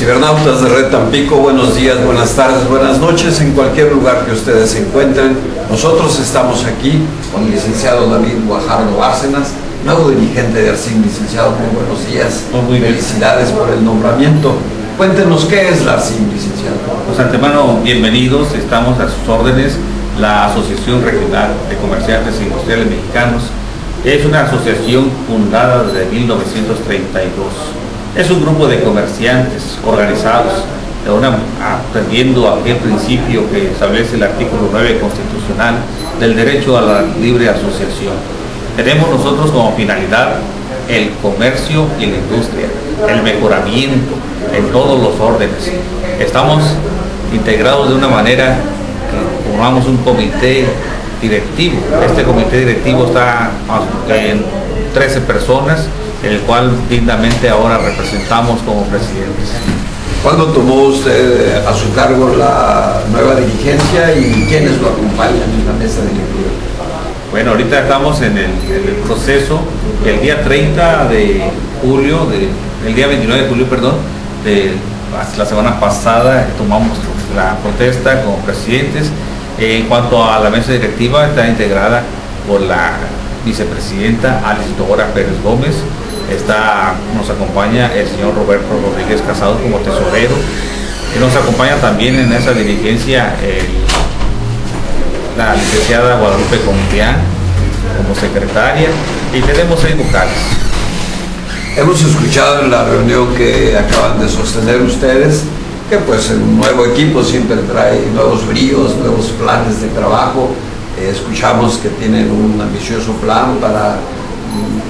Cibernautas de Red Tampico, buenos días, buenas tardes, buenas noches, en cualquier lugar que ustedes se encuentren. Nosotros estamos aquí con el licenciado David Guajardo Bárcenas, nuevo dirigente de ARCIM, licenciado, muy buenos días. Muy bien. Felicidades por el nombramiento. Cuéntenos qué es la ARCIM, licenciado. Pues antemano, bienvenidos, estamos a sus órdenes. La Asociación Regional de Comerciantes e Industriales Mexicanos es una asociación fundada desde 1932. Es un grupo de comerciantes organizados, una- atendiendo a aquel principio que establece el artículo 9 constitucional del derecho a la libre asociación. Tenemos nosotros como finalidad el comercio y la industria, el mejoramiento en todos los órdenes. Estamos integrados de una manera que formamos un comité directivo. Este comité directivo está en 13 personas, el cual dignamente ahora representamos como presidentes. ¿Cuándo tomó usted a su cargo la nueva dirigencia y quiénes lo acompañan en la mesa directiva? Bueno, ahorita estamos en el, en el proceso. El día 30 de julio, de- el día 29 de julio, perdón, de la semana pasada tomamos la protesta como presidentes. En cuanto a la mesa directiva, está integrada por la vicepresidenta Alice Dora Pérez Gómez. Está, nos acompaña el señor Roberto Rodríguez Casado como tesorero. Y nos acompaña también en esa dirigencia el la licenciada Guadalupe Compián como secretaria y tenemos seis vocales. Hemos escuchado en la reunión que acaban de sostener ustedes que pues un nuevo equipo siempre trae nuevos bríos, nuevos planes de trabajo. Eh, escuchamos que tienen un ambicioso plan para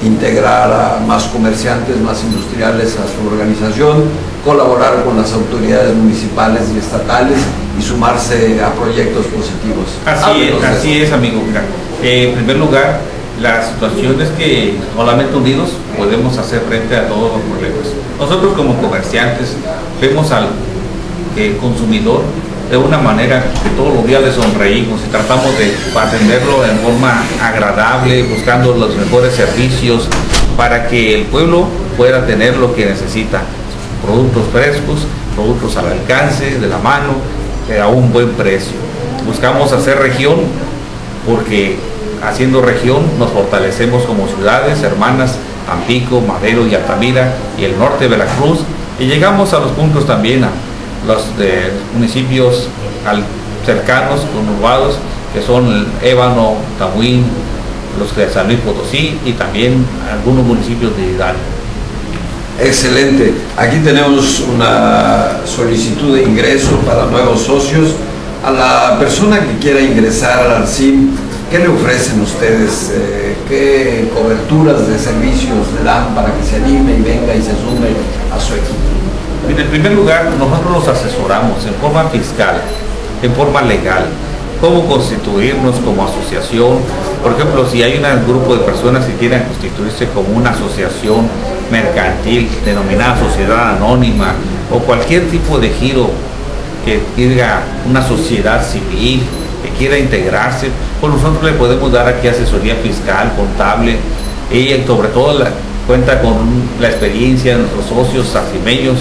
integrar a más comerciantes, más industriales a su organización, colaborar con las autoridades municipales y estatales y sumarse a proyectos positivos. Así es, así es, amigo. Mira, eh, en primer lugar, la situación es que solamente unidos podemos hacer frente a todos los problemas. Nosotros como comerciantes vemos al eh, consumidor de una manera que todos los días le sonreímos y tratamos de atenderlo en forma agradable, buscando los mejores servicios para que el pueblo pueda tener lo que necesita. Productos frescos, productos al alcance, de la mano, eh, a un buen precio. Buscamos hacer región porque haciendo región nos fortalecemos como ciudades hermanas, Tampico, Madero y Altamira y el norte de Veracruz y llegamos a los puntos también a los de municipios cercanos, conurbados, que son Ébano, Tamuín, los de San Luis Potosí y también algunos municipios de Hidalgo. Excelente. Aquí tenemos una solicitud de ingreso para nuevos socios. A la persona que quiera ingresar al ARCIM, ¿qué le ofrecen ustedes? Eh, ¿Qué coberturas de servicios le dan para que se anime y venga y se sume a su equipo? Mira, En primer lugar, nosotros los asesoramos en forma fiscal, en forma legal, cómo constituirnos como asociación. Por ejemplo, si hay un grupo de personas que quieran constituirse como una asociación mercantil denominada sociedad anónima o cualquier tipo de giro que diga una sociedad civil que quiera integrarse, pues nosotros le podemos dar aquí asesoría fiscal, contable y sobre todo cuenta con la experiencia de nuestros socios acimeños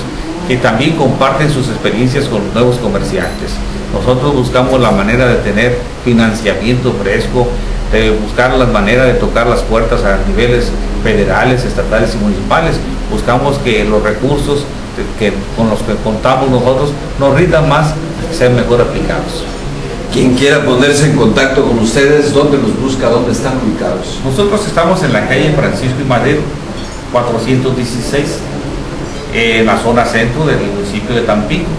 que también comparten sus experiencias con los nuevos comerciantes. Nosotros buscamos la manera de tener financiamiento fresco, de buscar la manera de tocar las puertas a niveles federales, estatales y municipales. Buscamos que los recursos que, con los que contamos nosotros nos rindan más sean mejor aplicados. Quien quiera ponerse en contacto con ustedes, ¿dónde los busca? ¿Dónde están ubicados? Nosotros estamos en la calle Francisco y Madero, 416, en la zona centro del municipio de Tampico.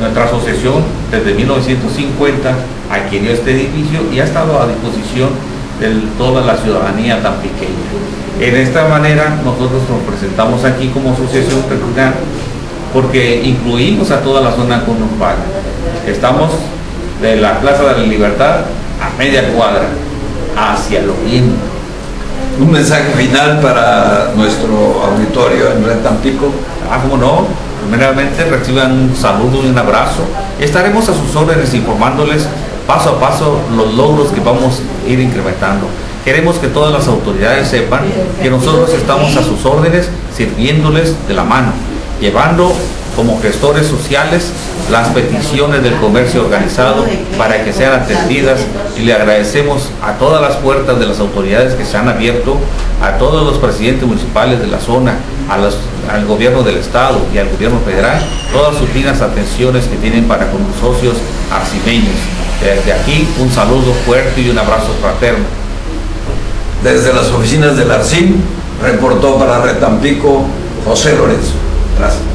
Nuestra asociación desde 1950 adquirió este edificio y ha estado a disposición de toda la ciudadanía tampiqueña. En esta manera nosotros nos presentamos aquí como asociación regional porque incluimos a toda la zona conurbana. Estamos de la Plaza de la Libertad a media cuadra hacia lo mismo. Un mensaje final para nuestro auditorio en Red Tampico. Ah, como no, primeramente reciban un saludo y un abrazo. Estaremos a sus órdenes informándoles paso a paso los logros que vamos a ir incrementando. Queremos que todas las autoridades sepan que nosotros estamos a sus órdenes sirviéndoles de la mano, llevando como gestores sociales las peticiones del comercio organizado para que sean atendidas y le agradecemos a todas las puertas de las autoridades que se han abierto, a todos los presidentes municipales de la zona, al gobierno del estado y al gobierno federal, todas sus finas atenciones que tienen para con los socios arcimeños. Desde aquí un saludo fuerte y un abrazo fraterno. Desde las oficinas del Arcim, reportó para Retampico José Lorenzo. Gracias.